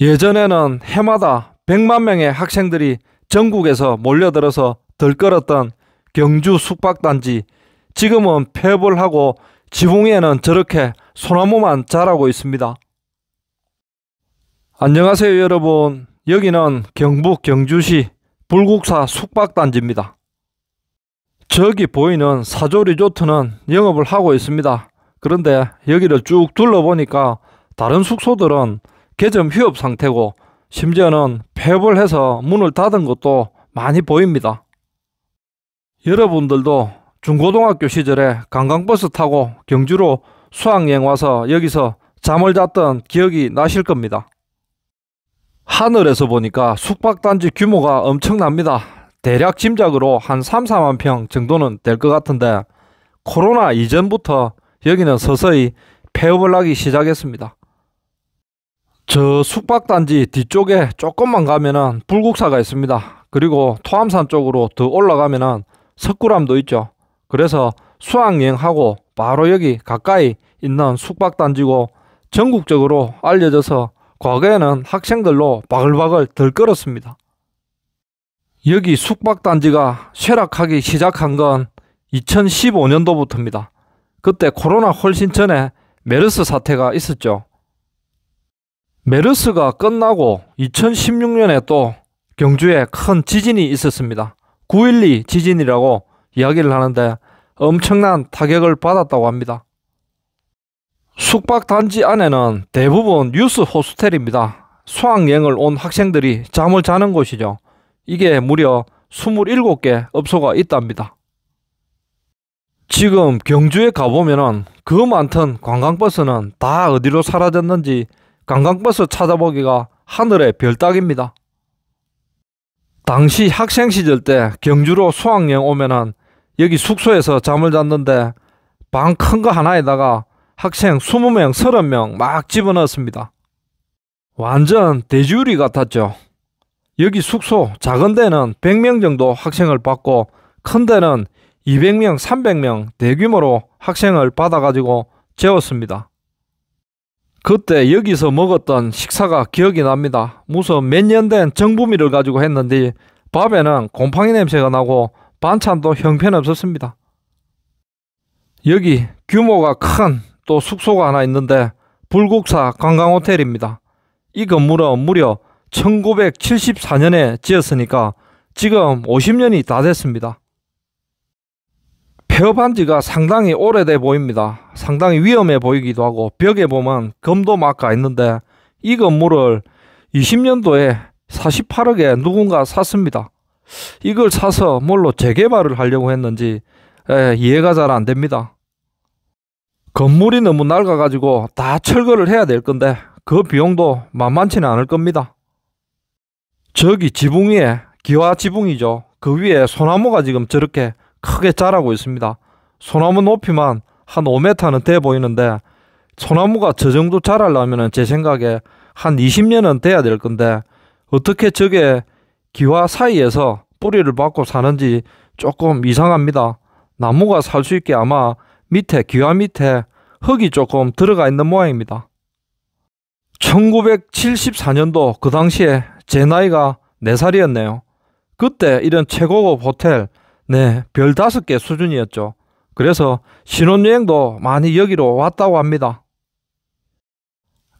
예전에는 해마다 100만 명의 학생들이 전국에서 몰려들어서 들끓었던 경주 숙박단지 지금은 폐업을 하고 지붕 위에는 저렇게 소나무만 자라고 있습니다. 안녕하세요 여러분 여기는 경북 경주시 불국사 숙박단지입니다. 저기 보이는 사조 리조트는 영업을 하고 있습니다. 그런데 여기를 쭉 둘러보니까 다른 숙소들은 개점 휴업 상태고 심지어는 폐업을 해서 문을 닫은 것도 많이 보입니다. 여러분들도 중고등학교 시절에 관광버스 타고 경주로 수학여행 와서 여기서 잠을 잤던 기억이 나실 겁니다. 하늘에서 보니까 숙박단지 규모가 엄청납니다. 대략 짐작으로 한 3, 4만 평 정도는 될 것 같은데 코로나 이전부터 여기는 서서히 폐업을 하기 시작했습니다. 저 숙박단지 뒤쪽에 조금만 가면은 불국사가 있습니다. 그리고 토암산 쪽으로 더 올라가면은 석굴암도 있죠. 그래서 수학여행하고 바로 여기 가까이 있는 숙박단지고 전국적으로 알려져서 과거에는 학생들로 바글바글 들끓었습니다. 여기 숙박단지가 쇠락하기 시작한 건 2015년도부터입니다. 그때 코로나 훨씬 전에 메르스 사태가 있었죠. 메르스가 끝나고 2016년에 또 경주에 큰 지진이 있었습니다. 9.12 지진이라고 이야기를 하는데 엄청난 타격을 받았다고 합니다. 숙박단지 안에는 대부분 뉴스 호스텔입니다. 수학여행을 온 학생들이 잠을 자는 곳이죠. 이게 무려 27개 업소가 있답니다. 지금 경주에 가보면은 그 많던 관광버스는 다 어디로 사라졌는지 관광버스 찾아보기가 하늘의 별따기입니다. 당시 학생 시절 때 경주로 수학여행 오면은 여기 숙소에서 잠을 잤는데 방 큰 거 하나에다가 학생 20명, 30명 막 집어넣었습니다. 완전 돼지우리 같았죠. 여기 숙소 작은 데는 100명 정도 학생을 받고 큰 데는 200명, 300명 대규모로 학생을 받아가지고 재웠습니다. 그때 여기서 먹었던 식사가 기억이 납니다. 무슨 몇 년 된 정부미를 가지고 했는데 밥에는 곰팡이 냄새가 나고 반찬도 형편없었습니다. 여기 규모가 큰 또 숙소가 하나 있는데 불국사 관광호텔입니다. 이 건물은 무려 1974년에 지었으니까 지금 50년이 다 됐습니다. 폐업한 지가 상당히 오래돼 보입니다. 상당히 위험해 보이기도 하고 벽에 보면 검도 막 가 있는데 이 건물을 20년도에 48억에 누군가 샀습니다. 이걸 사서 뭘로 재개발을 하려고 했는지 에, 이해가 잘 안 됩니다. 건물이 너무 낡아가지고 다 철거를 해야 될 건데 그 비용도 만만치는 않을 겁니다. 저기 지붕 위에 기와 지붕이죠. 그 위에 소나무가 지금 저렇게 크게 자라고 있습니다. 소나무 높이만 한 5m는 돼 보이는데 소나무가 저 정도 자라려면 제 생각에 한 20년은 돼야 될 건데 어떻게 저게 기와 사이에서 뿌리를 받고 사는지 조금 이상합니다. 나무가 살 수 있게 아마 밑에 기와 밑에 흙이 조금 들어가 있는 모양입니다. 1974년도 그 당시에 제 나이가 4살이었네요. 그때 이런 최고급 호텔 네, 별 다섯 개 수준이었죠. 그래서 신혼여행도 많이 여기로 왔다고 합니다.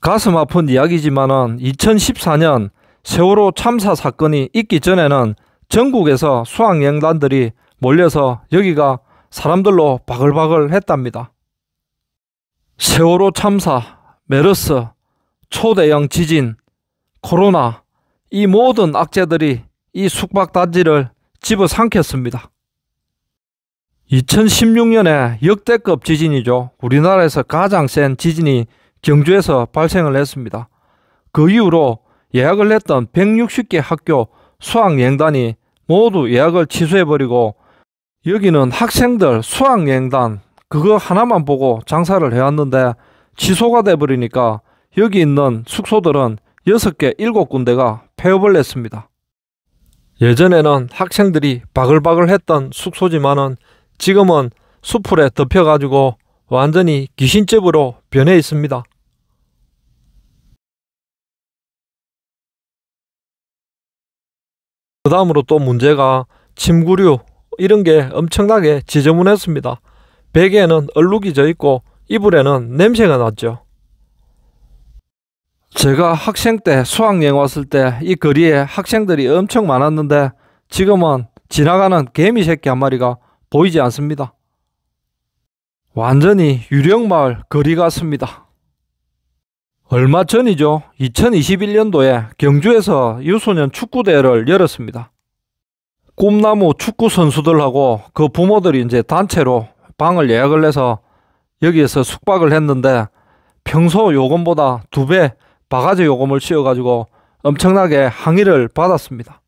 가슴 아픈 이야기지만은 2014년 세월호 참사 사건이 있기 전에는 전국에서 수학여행단들이 몰려서 여기가 사람들로 바글바글 했답니다. 세월호 참사, 메르스, 초대형 지진, 코로나, 이 모든 악재들이 이 숙박단지를 집어삼켰습니다. 2016년에 역대급 지진이죠. 우리나라에서 가장 센 지진이 경주에서 발생을 했습니다. 그 이후로 예약을 했던 160개 학교 수학여행단이 모두 예약을 취소해버리고 여기는 학생들 수학여행단 그거 하나만 보고 장사를 해왔는데 취소가 돼버리니까 여기 있는 숙소들은 6개, 7군데가 폐업을 했습니다. 예전에는 학생들이 바글바글 했던 숙소지만은 지금은 수풀에 덮여가지고 완전히 귀신집으로 변해 있습니다. 그 다음으로 또 문제가 침구류 이런 게 엄청나게 지저분했습니다. 베개에는 얼룩이 져 있고 이불에는 냄새가 났죠. 제가 학생 때 수학여행 왔을 때 이 거리에 학생들이 엄청 많았는데 지금은 지나가는 개미 새끼 한 마리가 보이지 않습니다. 완전히 유령마을 거리 같습니다. 얼마 전이죠. 2021년도에 경주에서 유소년 축구대회를 열었습니다. 꿈나무 축구 선수들하고 그 부모들이 이제 단체로 방을 예약을 해서 여기에서 숙박을 했는데 평소 요금보다 두 배 바가지 요금을 씌워가지고 엄청나게 항의를 받았습니다.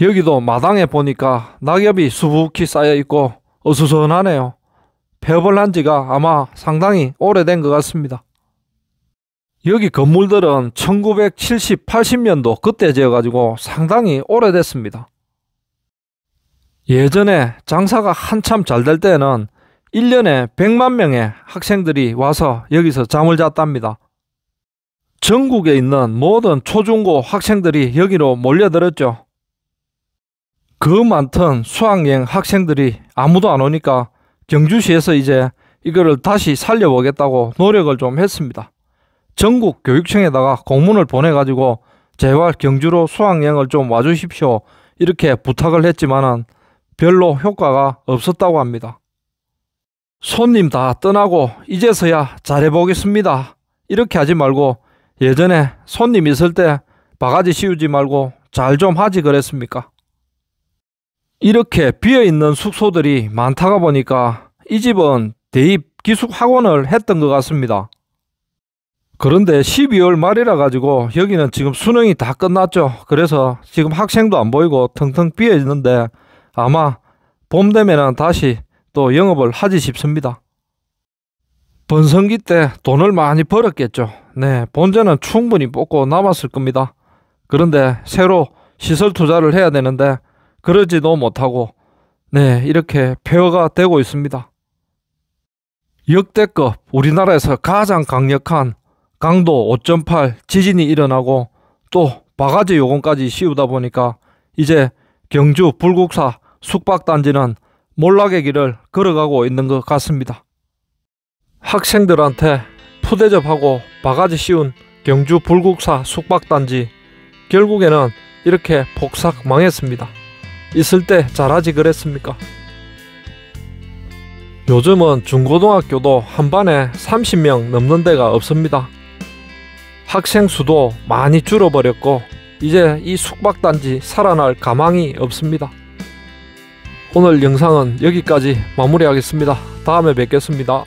여기도 마당에 보니까 낙엽이 수북히 쌓여 있고 어수선하네요. 폐업을 한 지가 아마 상당히 오래된 것 같습니다. 여기 건물들은 1970, 80년도 그때 지어가지고 상당히 오래됐습니다. 예전에 장사가 한참 잘 될 때는 1년에 100만 명의 학생들이 와서 여기서 잠을 잤답니다. 전국에 있는 모든 초중고 학생들이 여기로 몰려들었죠. 그 많던 수학여행 학생들이 아무도 안 오니까 경주시에서 이제 이거를 다시 살려보겠다고 노력을 좀 했습니다. 전국 교육청에다가 공문을 보내가지고 제발 경주로 수학여행을 좀 와주십시오. 이렇게 부탁을 했지만은 별로 효과가 없었다고 합니다. 손님 다 떠나고 이제서야 잘해보겠습니다. 이렇게 하지 말고 예전에 손님 있을 때 바가지 씌우지 말고 잘 좀 하지 그랬습니까? 이렇게 비어있는 숙소들이 많다가 보니까 이 집은 대입 기숙 학원을 했던 것 같습니다. 그런데 12월 말이라 가지고 여기는 지금 수능이 다 끝났죠. 그래서 지금 학생도 안 보이고 텅텅 비어 있는데 아마 봄 되면은 다시 또 영업을 하지 싶습니다. 번성기 때 돈을 많이 벌었겠죠. 네, 본전은 충분히 뽑고 남았을 겁니다. 그런데 새로 시설 투자를 해야 되는데 그러지도 못하고 네 이렇게 폐허가 되고 있습니다. 역대급 우리나라에서 가장 강력한 강도 5.8 지진이 일어나고 또 바가지 요금까지 씌우다 보니까 이제 경주 불국사 숙박단지는 몰락의 길을 걸어가고 있는 것 같습니다. 학생들한테 푸대접하고 바가지 씌운 경주 불국사 숙박단지 결국에는 이렇게 폭삭 망했습니다. 있을 때 잘하지 그랬습니까? 요즘은 중고등학교도 한 반에 30명 넘는 데가 없습니다. 학생 수도 많이 줄어버렸고 이제 이 숙박단지 살아날 가망이 없습니다. 오늘 영상은 여기까지 마무리하겠습니다. 다음에 뵙겠습니다.